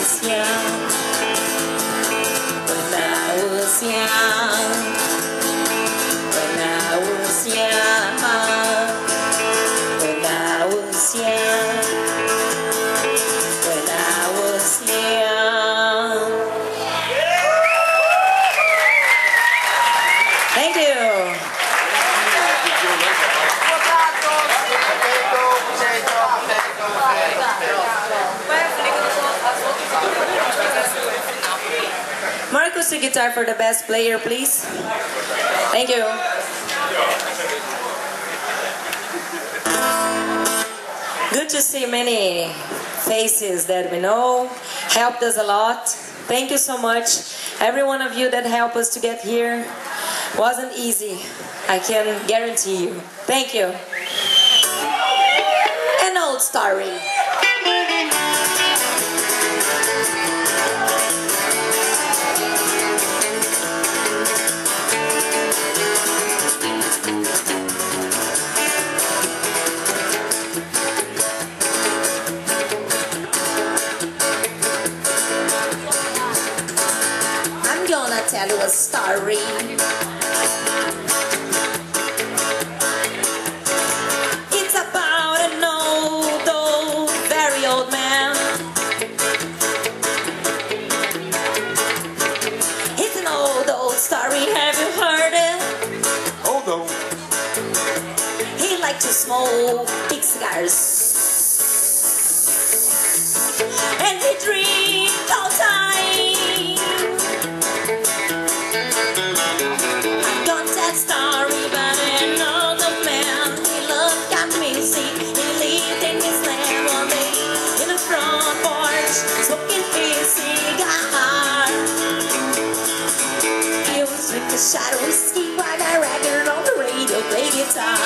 was young. When I was young, The guitar for the best player, please. Thank you. Good to see many faces that we know. Helped us a lot. Thank you so much. Every one of you that helped us to get here wasn't easy. I can guarantee you. Thank you. An old story. Tell you a story. It's about an old, old, very old man. It's an old, old story. Have you heard it? Although He liked to smoke big cigars. And he drink all time. Shot of whiskey while the record on the radio played guitar.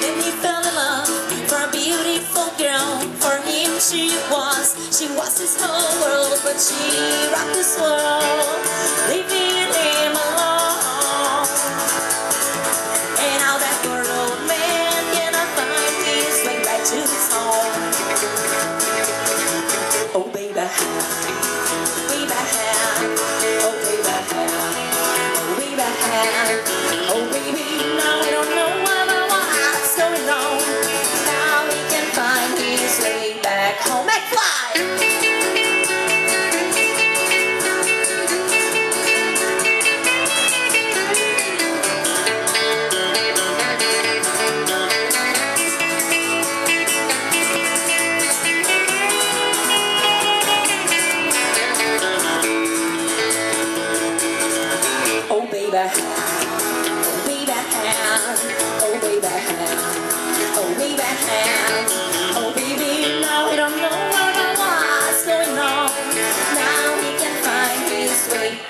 Then he fell in love for a beautiful girl. For him she was, she was his whole world, but she rocked his world, leaving him alone. And that poor old man find his way back to his home. Oh baby,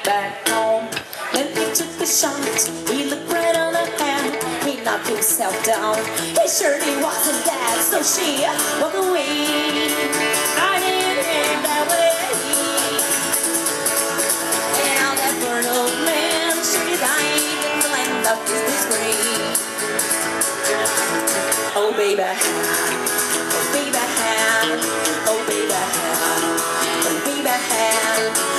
back home. Then he took the shot. He looked right on the hand. He knocked himself down. He surely wasn't dead, so she walked away. I didn't hear that way. And that poor old man surely died in the land of his disgrace. Oh baby, oh baby, oh baby, oh baby.